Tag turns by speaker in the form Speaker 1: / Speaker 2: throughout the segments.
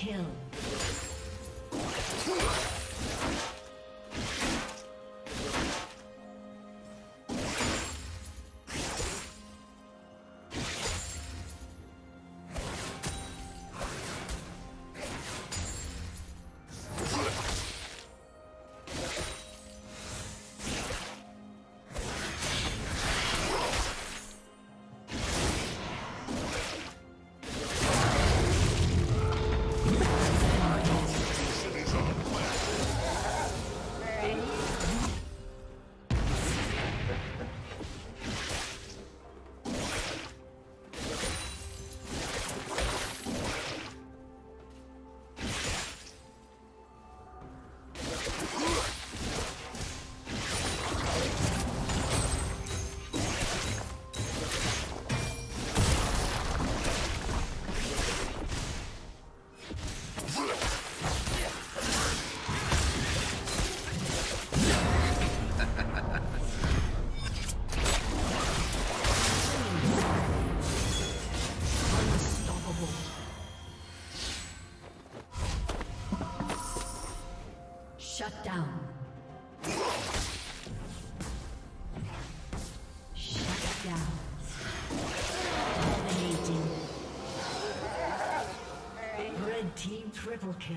Speaker 1: Kill. Shut down. Shut down. Red team triple kill.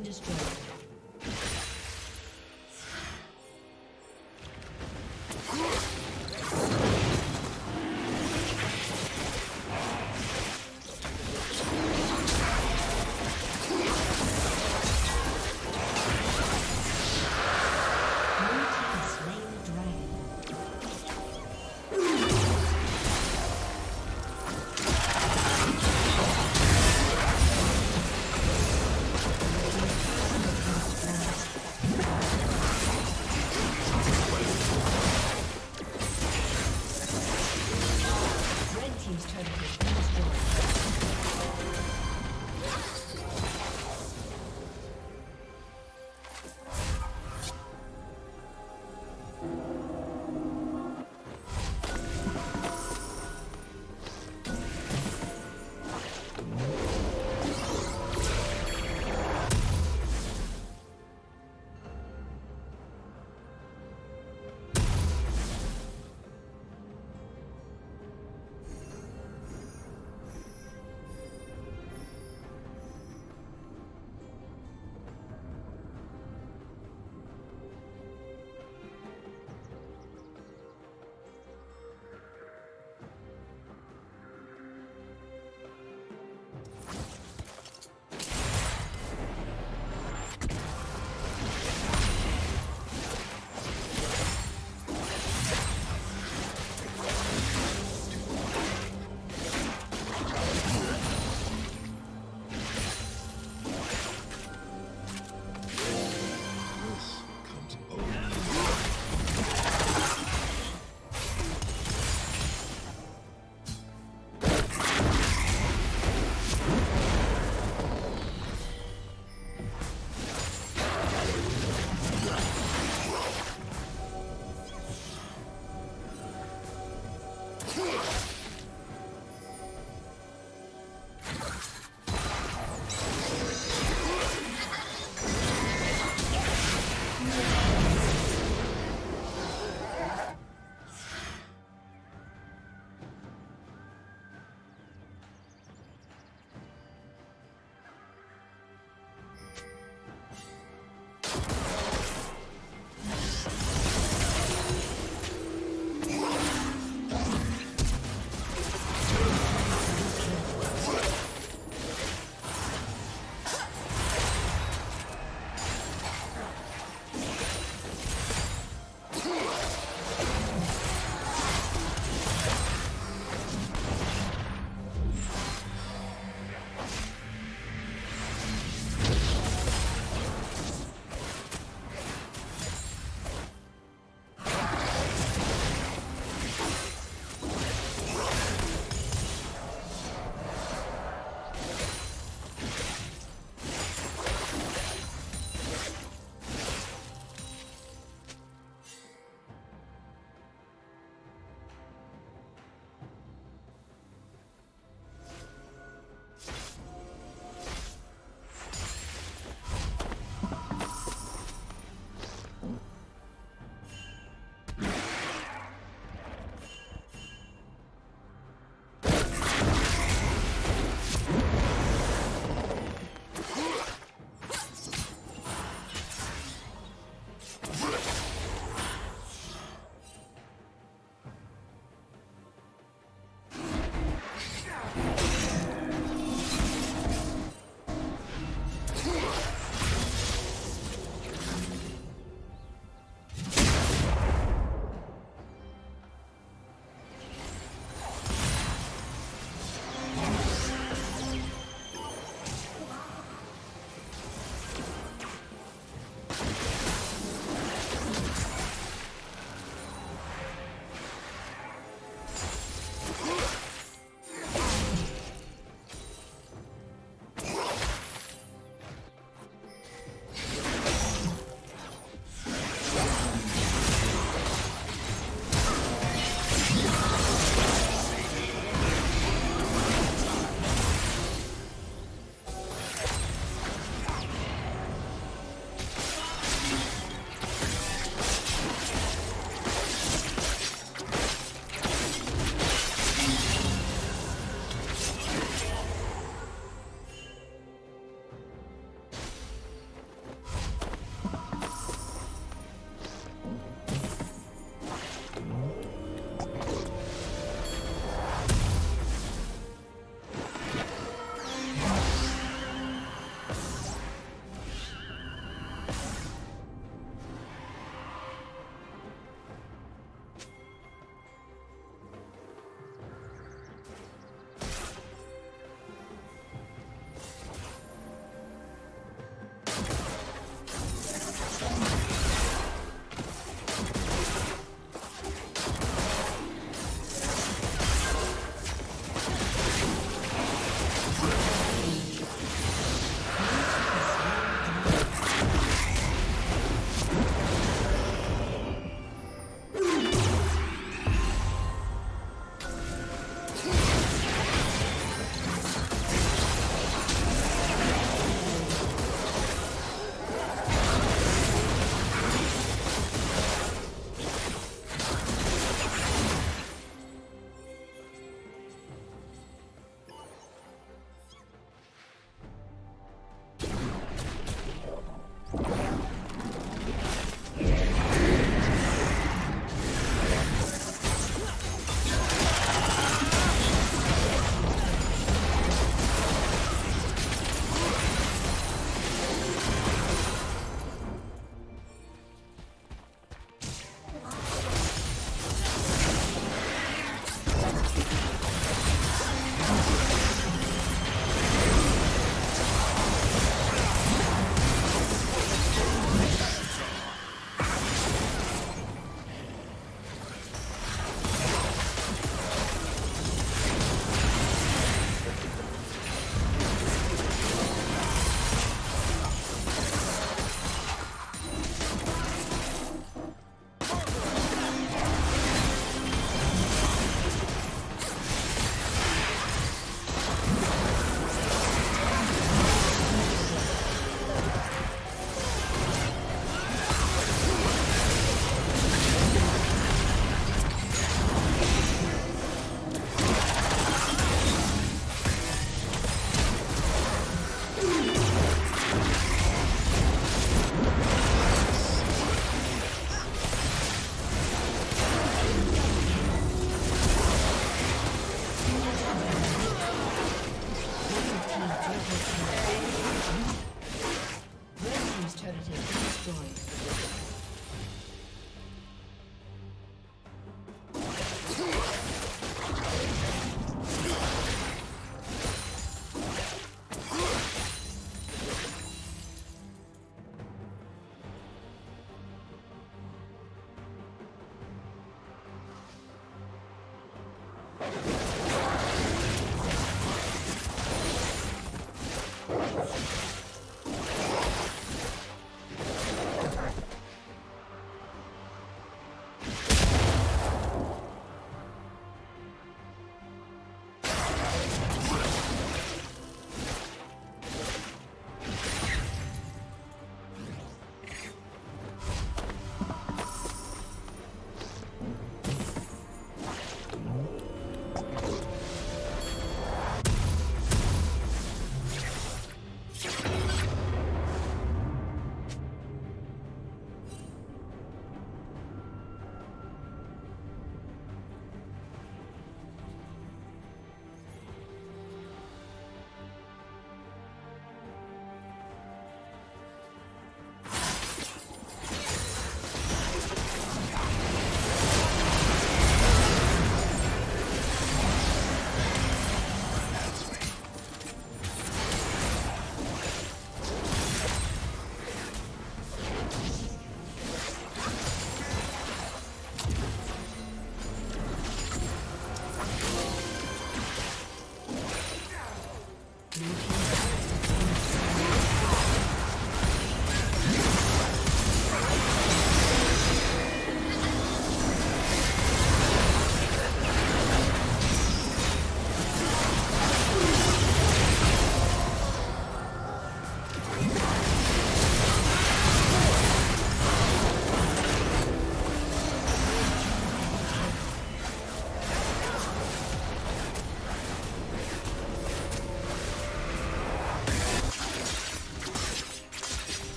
Speaker 1: Been destroyed.